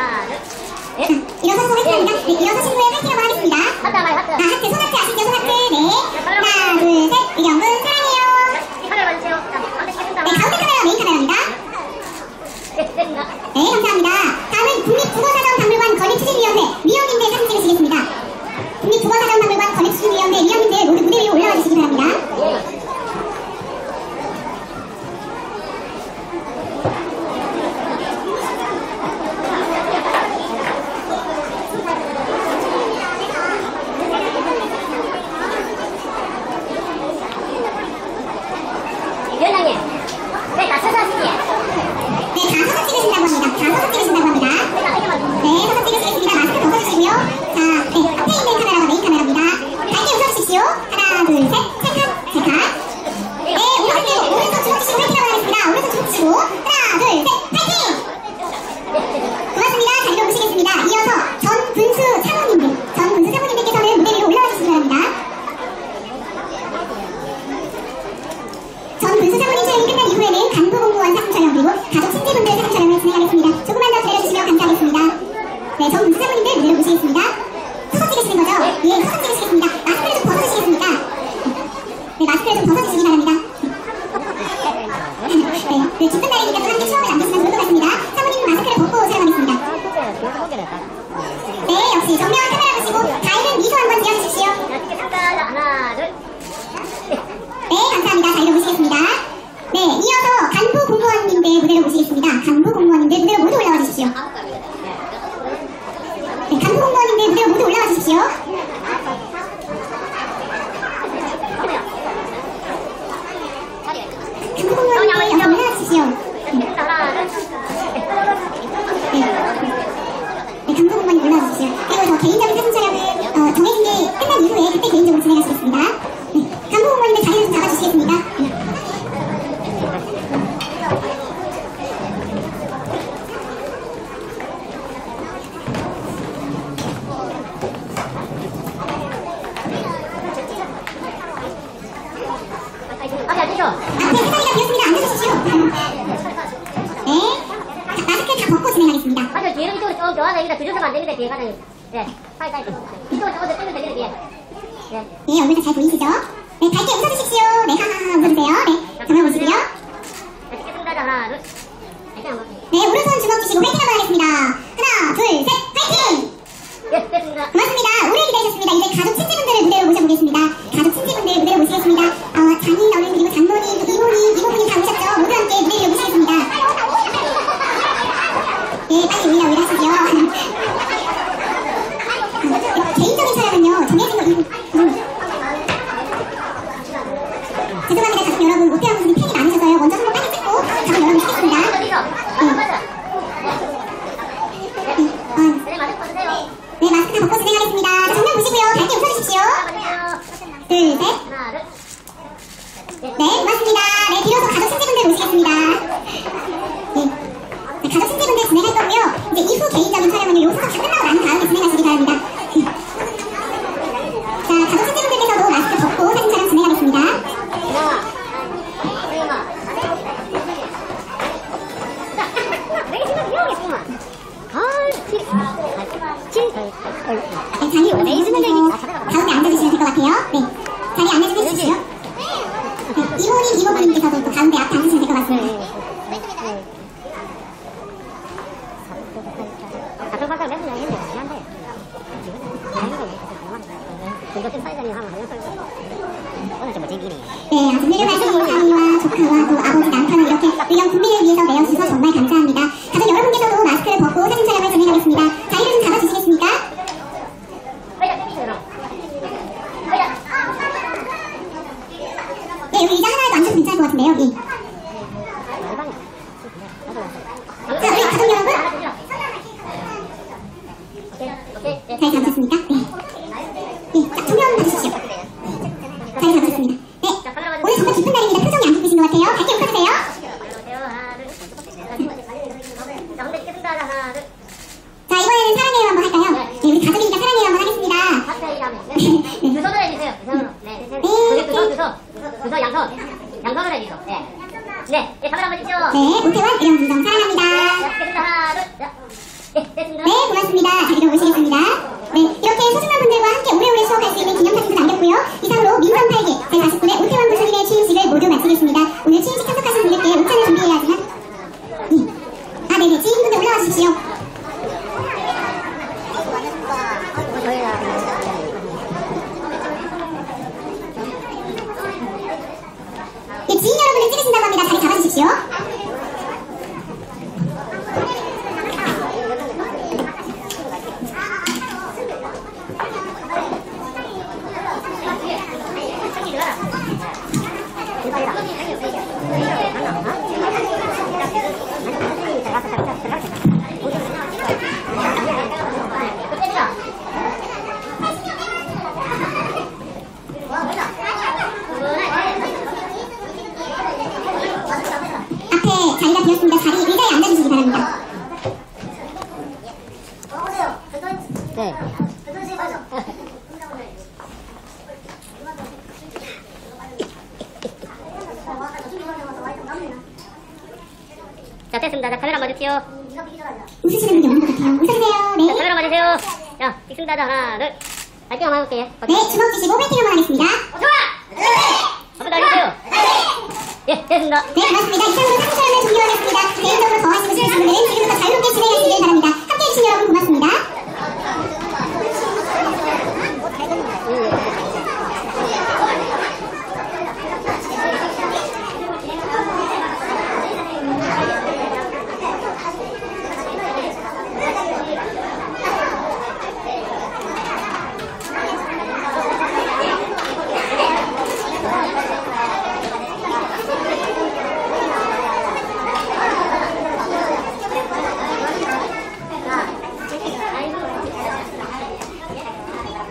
네, 네, 일어서 하겠습니다. 네, 일어서신 후에 파이팅라고 하겠습니다. 하트 손 하트 아시죠? 손 하트, 네. 하나, 둘, 셋. 이경은. 네, 무대로 모시겠습니다. 간부 공무원님들 무대로 모두 올라와 주십시오. 네, 간부 공무원님들 무대로 모두 올라와 주십시오. 간부 공무원님들 올라와 주십시오. 네, 네 간부 공무원님 올라와 주십시오. 그리고 저 개인적인 됩니다. 줄여서면 안 됩니다. 뒤에 과장님. 네. 빨리 빨리. 이쪽으로 저거 빼면 됩니다. 뒤에. 네. 네, 얼굴 잘 보이시죠? 네, 밝게 웃어주십시오. 네, 하하하 웃어주세요. 네, 정말 보시고요. 보이시죠? 둘, 셋. 네, 고맙습니다. 네, 비로소 가족 친지분들 모시겠습니다. 네. 가족 친지분들 진행할 거고요. 이제 이후 개인적인 촬영은 요소가 다 끝나고 난 다음에 진행하시기 바랍니다. 자, 가족 친지분들께서도 마스크 벗고 사진 촬영 진행하겠습니다. 아, 칠, 칠, 얼, 얼, 네, 장기 오늘 이승을 얘기. 이것도 사회자님 하고 그냥 조카와 또 아버지 남편을 이렇게 의견 분비를 위해서 내어주셔서 정말 감사합니다. 분석 양성 양성을 해주죠. 예. 네. 예, 네, 네 카메라 한번 찍죠. 네, 오태원 의원 분석 사랑합니다. 네, 하나 둘네 예, 됐습니다 네, 고맙습니다. 자, 이걸 모시겠습니다. 네, 이렇게 소중한 분들과 함께 오래오래 추억할 수 있는 기념사진도 남겼고요. 이상으로 민선 8기 제49회 오태원 분석일의 취임식을 모두 마치겠습니다. 오늘 취임식 참석하신 분들께 오찬을 준비해야 하지만 네. 아, 네네, 지인분들 올라와 주십시오. 자리 잡아주십시오. 앞에 자리가 비었습니다. 자리 의자에 앉아주시기 바랍니다. 네. 자, 됐습니다. 자, 카메라 맞으십시오. 웃으시는 분이 없는 것 같아요. 웃어주세요. 자, 네. 카메라 맞으세요. 자, 찍습니다. 자, 하나, 둘. 발등 한번 해볼게요. 네, 주먹 쥐시고 화이팅 한번 하겠습니다. 좋아! 한번 더 해주세요. 예, 됐습니다. 네, 고맙습니다. 이상으로 상처연을 종료하겠습니다. 개인적으로 더 하시고 싶으신 분들은 지금부터 자유롭게 진행하시길 바랍니다. 함께 해주신 여러분 고맙습니다.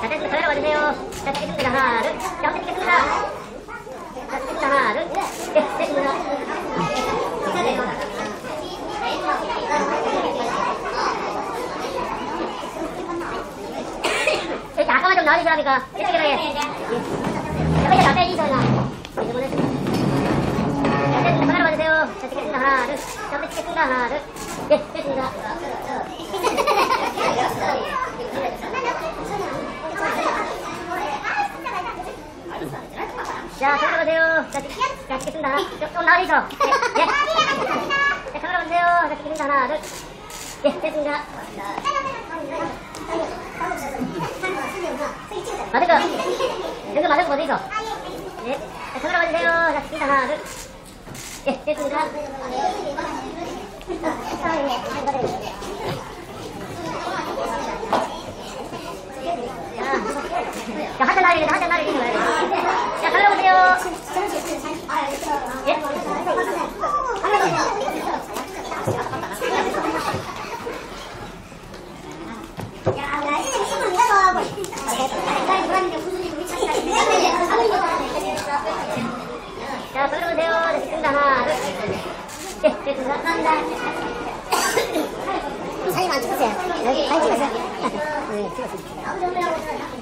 자, 됐습니다. 카메라 봐주세요. 자, 찍겠습니다. 하나, 둘. 자, 함께 찍겠습니다. 자, 찍겠습니다. 하나, 둘. 예, 됐습니다. 좀 나와주시라 합니까? 이쪽으로 해. 자, 이제 다 나. 이제 보내주세요. 자. 카메라 봐주세요. 자, 찍겠습니다. 하나, 둘. 자, 찍겠습니다. 하나, 둘. 예, 됐습니다. 자, 카메라 보세요. 자, 찍겠습니다. 좀, 좀 나와주세요. 예, 예. 자, 카메라 보세요. 자, 찍겠습니다. 하나, 둘. 예, 됐습니다. 맞을 거. 여기 맞을 거 어디 있어? 예. 자, 카메라 봐주세요. 자, 찍겠습니다. 하나, 둘. 예, 됐습니다. 자, 자, 한잔 나리겠다. 한잔 나리겠다. 자, 카메라 보세요. 예? 자, 카메라 보세요. 자, 찍습니다. 하나, 안 찍으세요. 사진 찍으세요. 네, 찍었습니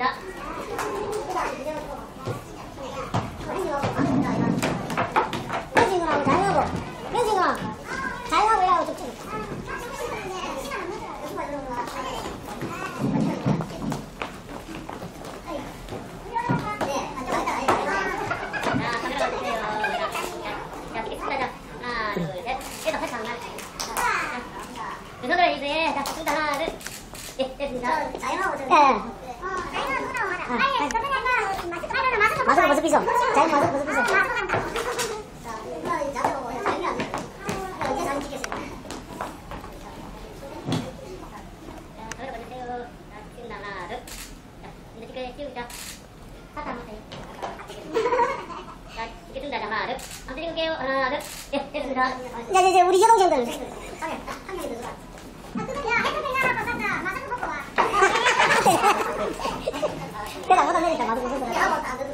だ。这两个都是那个什么都不是的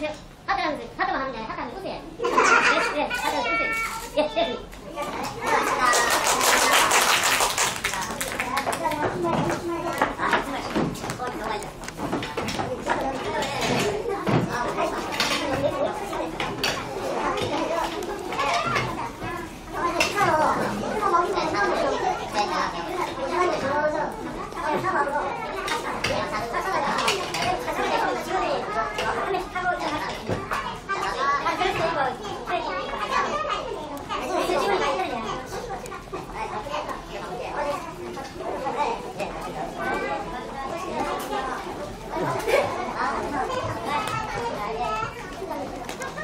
で肩なんで肩もはみない肩に嘘やん。肩に嘘